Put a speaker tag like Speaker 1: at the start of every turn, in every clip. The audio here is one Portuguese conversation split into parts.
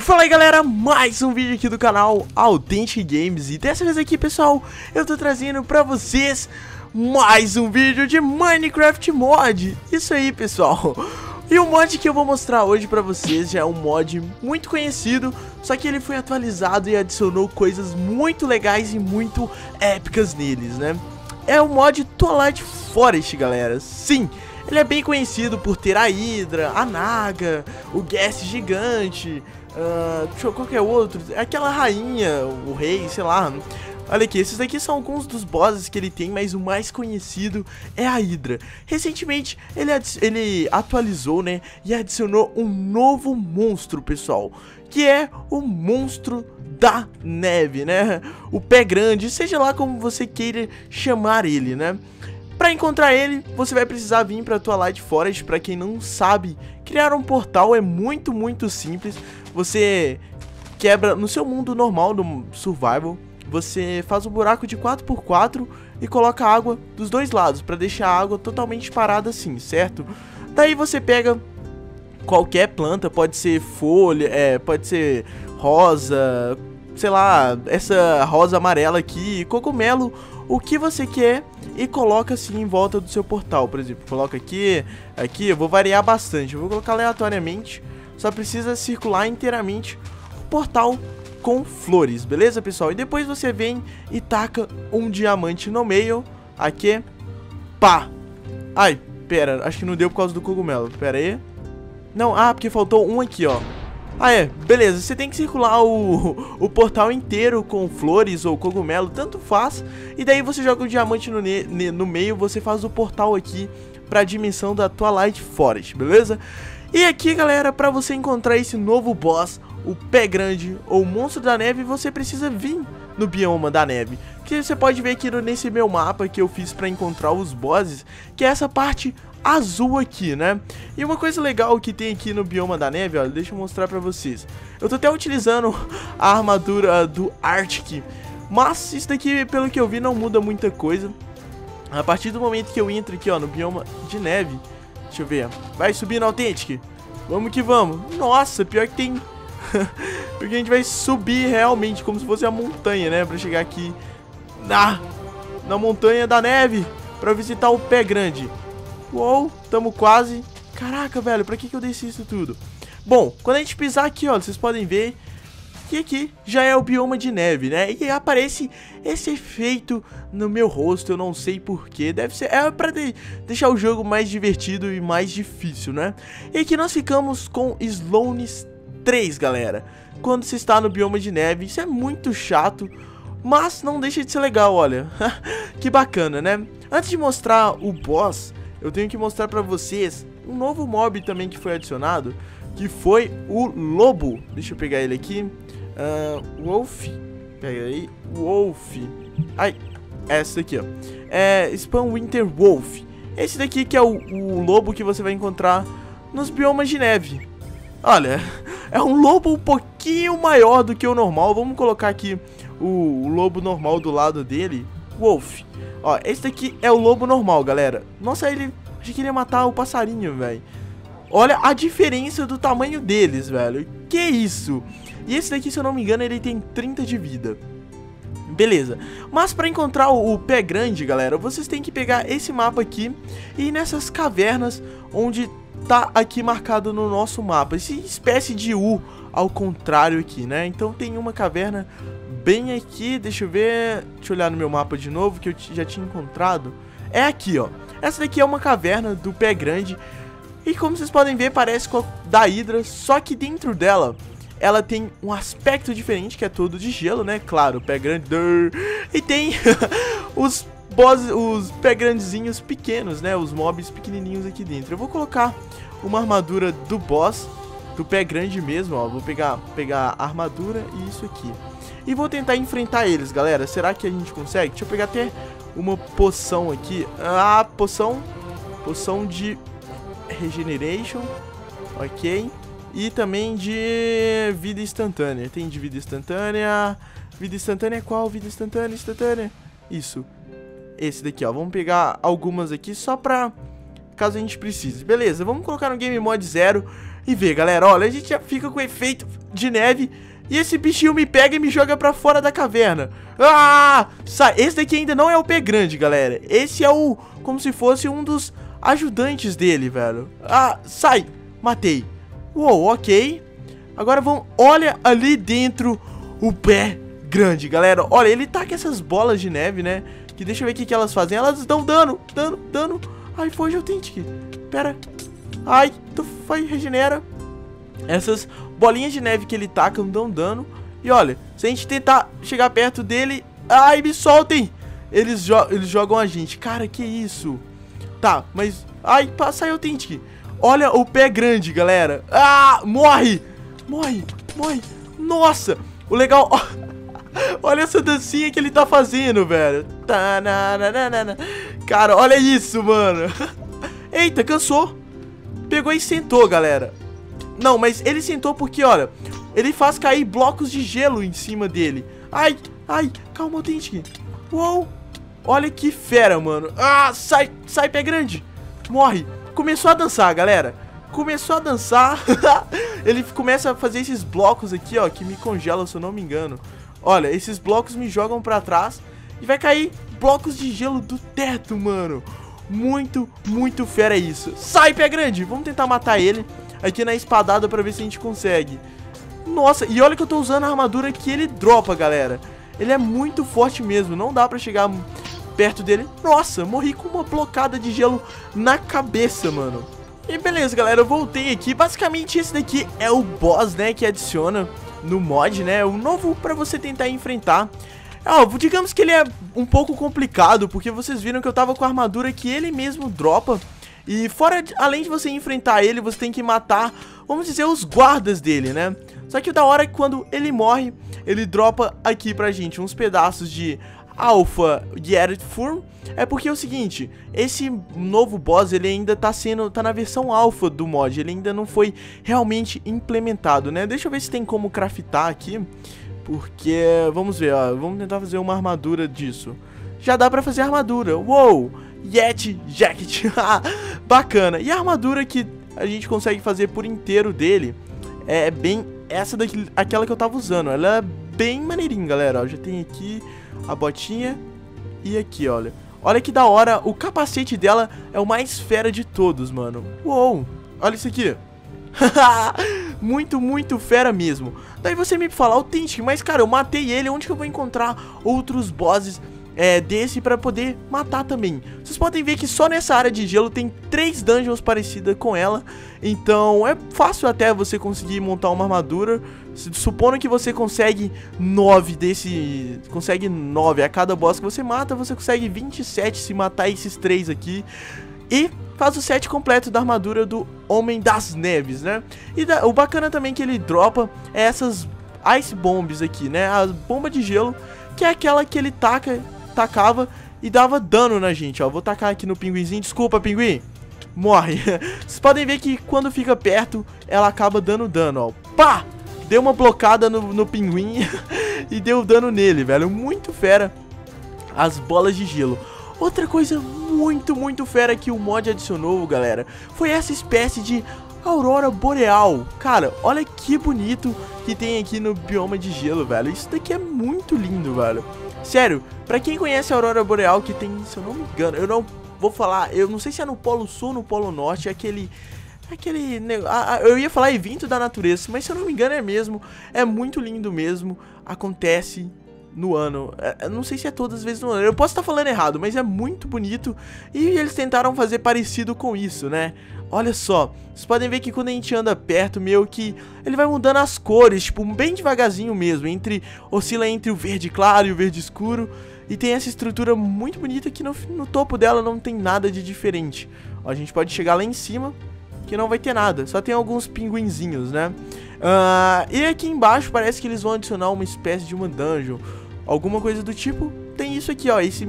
Speaker 1: Fala aí galera, mais um vídeo aqui do canal Authentic Games. E dessa vez aqui pessoal, eu tô trazendo pra vocês mais um vídeo de Minecraft Mod. Isso aí pessoal. E o mod que eu vou mostrar hoje pra vocês já é um mod muito conhecido Só que ele foi atualizado e adicionou coisas muito legais e muito épicas neles, né? É o mod Twilight Forest galera, sim ele é bem conhecido por ter a Hydra, a Naga, o Gas gigante, uh, deixa eu, qualquer outro, aquela rainha, o rei, sei lá. Olha aqui, esses daqui são alguns dos bosses que ele tem, mas o mais conhecido é a Hydra. Recentemente, ele, ele atualizou, né, e adicionou um novo monstro, pessoal, que é o monstro da neve, né, o pé grande, seja lá como você queira chamar ele, né. Para encontrar ele, você vai precisar vir para Twilight Forest. Para quem não sabe, criar um portal é muito, muito simples. Você quebra no seu mundo normal do survival, você faz um buraco de 4x4 e coloca água dos dois lados para deixar a água totalmente parada assim, certo? Daí você pega qualquer planta, pode ser folha, é, pode ser rosa, sei lá, essa rosa amarela aqui, cogumelo, o que você quer e coloca assim em volta do seu portal, por exemplo, coloca aqui, aqui, eu vou variar bastante, eu vou colocar aleatoriamente, só precisa circular inteiramente o portal com flores, beleza pessoal? E depois você vem e taca um diamante no meio, aqui, pá, ai, pera, acho que não deu por causa do cogumelo, pera aí, não, ah, porque faltou um aqui, ó, ah, é, beleza, você tem que circular o, o portal inteiro com flores ou cogumelo, tanto faz. E daí você joga o diamante no, ne, no meio, você faz o portal aqui pra dimensão da Twilight Forest, beleza? E aqui, galera, pra você encontrar esse novo boss, o Pé Grande ou Monstro da Neve, você precisa vir no bioma da neve. Que você pode ver aqui nesse meu mapa que eu fiz pra encontrar os bosses, que é essa parte azul aqui, né? E uma coisa legal que tem aqui no bioma da neve, ó, deixa eu mostrar pra vocês. Eu tô até utilizando a armadura do Arctic, mas isso daqui, pelo que eu vi, não muda muita coisa. A partir do momento que eu entro aqui, ó, no bioma de neve, deixa eu ver, vai subir no Authentic. Vamos que vamos. Nossa, pior que tem... Porque a gente vai subir realmente, como se fosse a montanha, né? Pra chegar aqui na, na montanha da neve, pra visitar o pé grande. Uou, tamo quase. Caraca, velho, pra que, que eu desci isso tudo? Bom, quando a gente pisar aqui, ó, vocês podem ver que aqui já é o bioma de neve, né? E aparece esse efeito no meu rosto, eu não sei porquê. Deve ser, é pra de, deixar o jogo mais divertido e mais difícil, né? E aqui nós ficamos com Slones 3, galera. Quando você está no bioma de neve, isso é muito chato, mas não deixa de ser legal, olha. que bacana, né? Antes de mostrar o boss, eu tenho que mostrar pra vocês um novo mob também que foi adicionado, que foi o Lobo. Deixa eu pegar ele aqui. Uh, Wolf. Pega aí. Wolf. Ai, essa daqui, ó. É Spam Winter Wolf. Esse daqui que é o, o lobo que você vai encontrar nos biomas de neve. Olha, é um lobo um pouquinho maior do que o normal. Vamos colocar aqui o, o lobo normal do lado dele. Wolf. Ó, esse daqui é o lobo normal, galera. Nossa, ele... Achei que ele ia matar o passarinho, velho. Olha a diferença do tamanho deles, velho. Que isso? E esse daqui, se eu não me engano, ele tem 30 de vida. Beleza. Mas pra encontrar o, o pé grande, galera, vocês têm que pegar esse mapa aqui e ir nessas cavernas onde tá aqui marcado no nosso mapa. Essa espécie de U ao contrário aqui, né? Então tem uma caverna bem aqui, deixa eu ver, deixa eu olhar no meu mapa de novo que eu já tinha encontrado. É aqui, ó. Essa daqui é uma caverna do pé grande e como vocês podem ver parece com a da Hydra, só que dentro dela ela tem um aspecto diferente que é todo de gelo, né? Claro, pé grande e tem os boss, os pé grandezinhos pequenos, né? Os mobs pequenininhos aqui dentro. Eu vou colocar uma armadura do boss do pé grande mesmo, ó. Vou pegar, pegar a armadura e isso aqui. E vou tentar enfrentar eles, galera. Será que a gente consegue? Deixa eu pegar até uma poção aqui. Ah, poção. Poção de regeneration. Ok. E também de vida instantânea. Tem de vida instantânea. Vida instantânea qual? Vida instantânea, instantânea. Isso. Esse daqui, ó. Vamos pegar algumas aqui só pra... Caso a gente precise. Beleza, vamos colocar no Game Mod 0. e ver, galera. Olha, a gente já fica com efeito de neve e esse bichinho me pega e me joga pra fora da caverna. Ah! Esse daqui ainda não é o pé grande, galera. Esse é o... Como se fosse um dos ajudantes dele, velho. Ah, sai. Matei. Uou, ok. Agora vamos... Olha ali dentro o pé grande, galera. Olha, ele tá com essas bolas de neve, né? Que deixa eu ver o que, que elas fazem. Elas dão dano, dano, dano. Ai, foi, Authentic. Pera. Ai, tu foi, regenera. Essas bolinhas de neve que ele taca dão dano. E olha, se a gente tentar chegar perto dele... Ai, me soltem! Eles, jo eles jogam a gente. Cara, que isso? Tá, mas... Ai, passa aí, Authentic. Olha o pé grande, galera. Ah, morre! Morre, morre. Nossa, o legal... olha essa dancinha que ele tá fazendo, velho. Cara, olha isso, mano. Eita, cansou. Pegou e sentou, galera. Não, mas ele sentou porque, olha, ele faz cair blocos de gelo em cima dele. Ai, ai, calma, Authentic. Uou, olha que fera, mano. Ah, sai, sai, pé grande. Morre. Começou a dançar, galera. Começou a dançar. ele começa a fazer esses blocos aqui, ó, que me congelam, se eu não me engano. Olha, esses blocos me jogam pra trás e vai cair blocos de gelo do teto, mano. Muito, muito fera isso. Sai, pé grande. Vamos tentar matar ele aqui na espadada pra ver se a gente consegue. Nossa, e olha que eu tô usando a armadura que ele dropa, galera. Ele é muito forte mesmo, não dá pra chegar perto dele. Nossa, morri com uma blocada de gelo na cabeça, mano. E beleza, galera, eu voltei aqui. Basicamente, esse daqui é o boss, né, que adiciona no mod, né, o novo pra você tentar enfrentar. Ó, digamos que ele é um pouco complicado, porque vocês viram que eu tava com a armadura que ele mesmo dropa. E fora, além de você enfrentar ele, você tem que matar, vamos dizer, os guardas dele, né? Só que o da hora é que quando ele morre, ele dropa aqui pra gente uns pedaços de Alpha Garrett Furm é porque é o seguinte, esse novo boss ele ainda tá sendo, tá na versão alpha do mod, ele ainda não foi realmente implementado, né? Deixa eu ver se tem como craftar aqui, porque, vamos ver, ó, vamos tentar fazer uma armadura disso. Já dá pra fazer armadura, uou! Yeti Jacket. Bacana. E a armadura que a gente consegue fazer por inteiro dele é bem essa daqui, aquela que eu tava usando. Ela é bem maneirinha, galera. Ó, já tem aqui a botinha e aqui, olha. Olha que da hora, o capacete dela é o mais fera de todos, mano. Uou, olha isso aqui. muito, muito fera mesmo. Daí você me fala, autêntico, mas cara, eu matei ele, onde que eu vou encontrar outros bosses é, desse para poder matar também. Vocês podem ver que só nessa área de gelo tem três dungeons parecidas com ela, então é fácil até você conseguir montar uma armadura. Supondo que você consegue 9 desse... Consegue 9 a cada boss que você mata, você consegue 27 se matar esses três aqui. E faz o set completo da armadura do Homem das Neves, né? E da, o bacana também que ele dropa é essas Ice Bombs aqui, né? A bomba de gelo, que é aquela que ele taca tacava e dava dano na gente, ó. Vou tacar aqui no pinguinzinho. Desculpa, pinguim. Morre. Vocês podem ver que quando fica perto, ela acaba dando dano, ó. Pá! Deu uma blocada no, no pinguim e deu dano nele, velho. Muito fera as bolas de gelo. Outra coisa muito, muito fera que o mod adicionou, galera, foi essa espécie de aurora boreal. Cara, olha que bonito que tem aqui no bioma de gelo, velho. Isso daqui é muito lindo, velho. Sério, pra quem conhece a Aurora Boreal, que tem, se eu não me engano, eu não vou falar, eu não sei se é no Polo Sul ou no Polo Norte, é aquele... Aquele. Eu ia falar evento da natureza, mas se eu não me engano é mesmo. É muito lindo mesmo. Acontece no ano. É, não sei se é todas as vezes no ano. Eu posso estar falando errado, mas é muito bonito. E eles tentaram fazer parecido com isso, né? Olha só, vocês podem ver que quando a gente anda perto, meio que ele vai mudando as cores, tipo, bem devagarzinho mesmo, entre oscila entre o verde claro e o verde escuro, e tem essa estrutura muito bonita que no, no topo dela não tem nada de diferente. Ó, a gente pode chegar lá em cima, que não vai ter nada, só tem alguns pinguinzinhos, né? Uh, e aqui embaixo parece que eles vão adicionar uma espécie de uma dungeon, alguma coisa do tipo. Tem isso aqui, ó, esse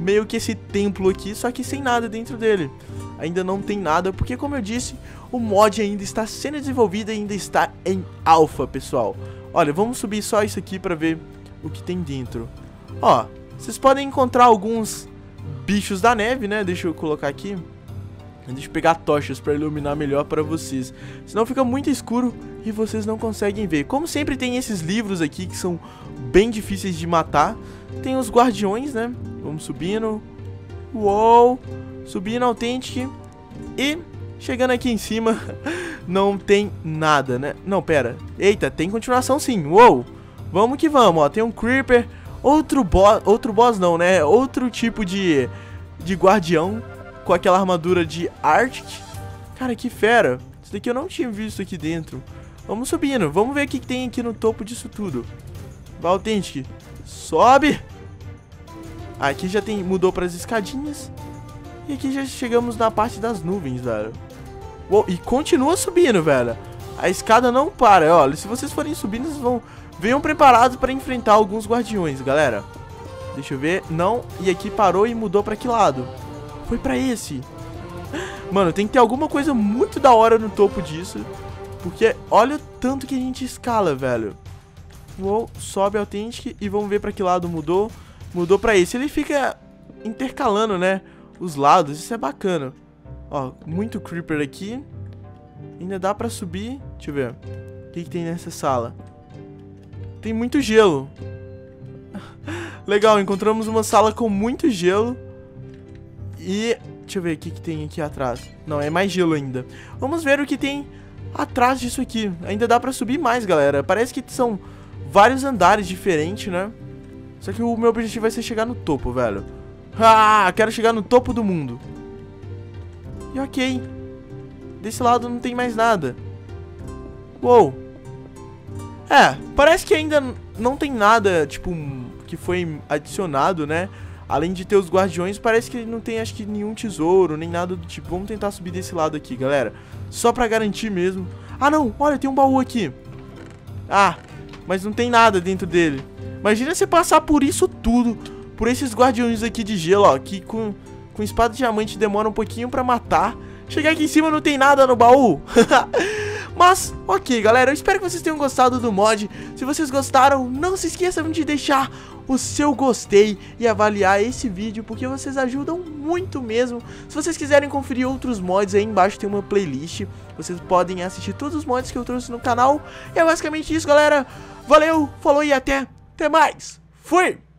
Speaker 1: meio que esse templo aqui, só que sem nada dentro dele ainda não tem nada, porque como eu disse, o mod ainda está sendo desenvolvido e ainda está em alpha, pessoal. Olha, vamos subir só isso aqui para ver o que tem dentro. Ó, vocês podem encontrar alguns bichos da neve, né? Deixa eu colocar aqui. Deixa eu pegar tochas para iluminar melhor para vocês. Senão fica muito escuro e vocês não conseguem ver. Como sempre tem esses livros aqui que são bem difíceis de matar. Tem os guardiões, né? Vamos subindo. Uou! Subindo Authentic. E chegando aqui em cima, não tem nada, né? Não, pera. Eita, tem continuação sim. Uou! Vamos que vamos, ó. Tem um Creeper. Outro boss... Outro boss não, né? Outro tipo de... De guardião com aquela armadura de Arctic. Cara, que fera. Isso daqui eu não tinha visto aqui dentro. Vamos subindo. Vamos ver o que tem aqui no topo disso tudo. Vai, Authentic. Sobe. Aqui já tem... Mudou para as escadinhas. E aqui já chegamos na parte das nuvens, velho. Uou, e continua subindo, velho. A escada não para. Olha, se vocês forem subindo, vocês vão... Venham preparados para enfrentar alguns guardiões, galera. Deixa eu ver. Não. E aqui parou e mudou para que lado? Foi pra esse. Mano, tem que ter alguma coisa muito da hora no topo disso. Porque olha o tanto que a gente escala, velho. Uou, sobe Authentic e vamos ver pra que lado mudou. Mudou pra esse. Ele fica intercalando, né? Os lados, isso é bacana. Ó, muito Creeper aqui. Ainda dá pra subir. Deixa eu ver. O que, que tem nessa sala? Tem muito gelo. Legal, encontramos uma sala com muito gelo. E deixa eu ver o que, que tem aqui atrás. Não, é mais gelo ainda. Vamos ver o que tem atrás disso aqui. Ainda dá pra subir mais, galera. Parece que são vários andares diferentes, né? Só que o meu objetivo vai ser chegar no topo, velho. Ah, quero chegar no topo do mundo. E ok. Desse lado não tem mais nada. Uou. É, parece que ainda não tem nada, tipo, que foi adicionado, né? Além de ter os guardiões, parece que não tem, acho que, nenhum tesouro, nem nada do tipo. Vamos tentar subir desse lado aqui, galera. Só pra garantir mesmo. Ah, não. Olha, tem um baú aqui. Ah, mas não tem nada dentro dele. Imagina você passar por isso tudo. Por esses guardiões aqui de gelo, ó. Que com, com espada de diamante demora um pouquinho pra matar. Chegar aqui em cima não tem nada no baú. Mas, ok, galera, eu espero que vocês tenham gostado do mod. Se vocês gostaram, não se esqueçam de deixar o seu gostei e avaliar esse vídeo, porque vocês ajudam muito mesmo. Se vocês quiserem conferir outros mods, aí embaixo tem uma playlist. Vocês podem assistir todos os mods que eu trouxe no canal. E é basicamente isso, galera. Valeu, falou e até, até mais. Fui!